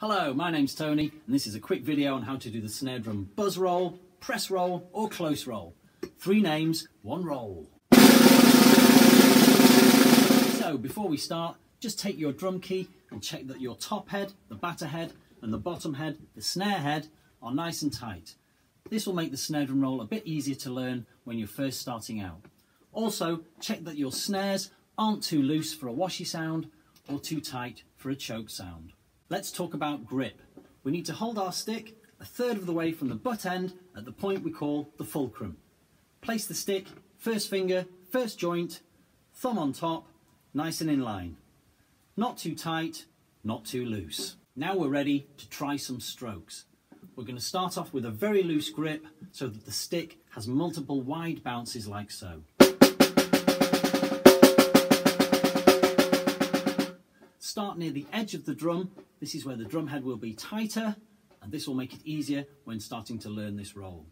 Hello, my name's Tony and this is a quick video on how to do the snare drum buzz roll, press roll or close roll. Three names, one roll. So before we start, just take your drum key and check that your top head, the batter head and the bottom head, the snare head are nice and tight. This will make the snare drum roll a bit easier to learn when you're first starting out. Also, check that your snares aren't too loose for a washy sound or too tight for a choke sound. Let's talk about grip. We need to hold our stick a third of the way from the butt end at the point we call the fulcrum. Place the stick, first finger, first joint, thumb on top, nice and in line. Not too tight, not too loose. Now we're ready to try some strokes. We're going to start off with a very loose grip so that the stick has multiple wide bounces like so. Start near the edge of the drum. This is where the drum head will be tighter and this will make it easier when starting to learn this roll.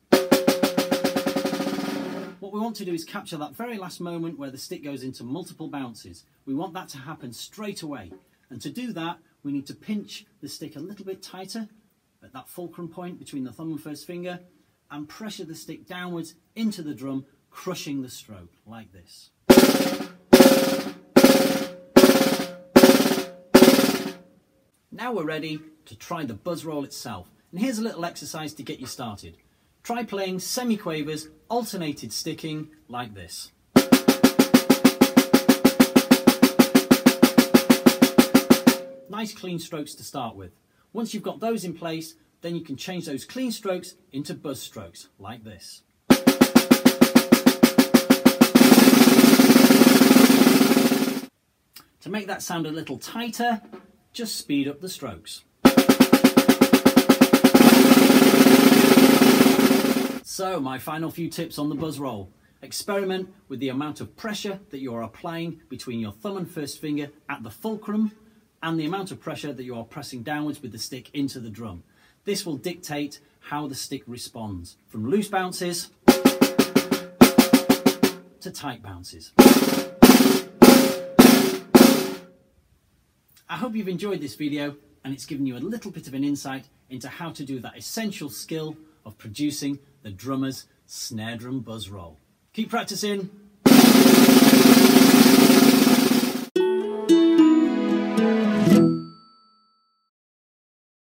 What we want to do is capture that very last moment where the stick goes into multiple bounces. We want that to happen straight away. And to do that, we need to pinch the stick a little bit tighter at that fulcrum point between the thumb and first finger and pressure the stick downwards into the drum, crushing the stroke like this. Now we're ready to try the buzz roll itself. And here's a little exercise to get you started. Try playing semi-quavers, alternated sticking, like this. Nice clean strokes to start with. Once you've got those in place, then you can change those clean strokes into buzz strokes, like this. To make that sound a little tighter, just speed up the strokes. So my final few tips on the buzz roll. Experiment with the amount of pressure that you are applying between your thumb and first finger at the fulcrum and the amount of pressure that you are pressing downwards with the stick into the drum. This will dictate how the stick responds, from loose bounces to tight bounces. I hope you've enjoyed this video and it's given you a little bit of an insight into how to do that essential skill of producing the drummer's snare drum buzz roll. Keep practicing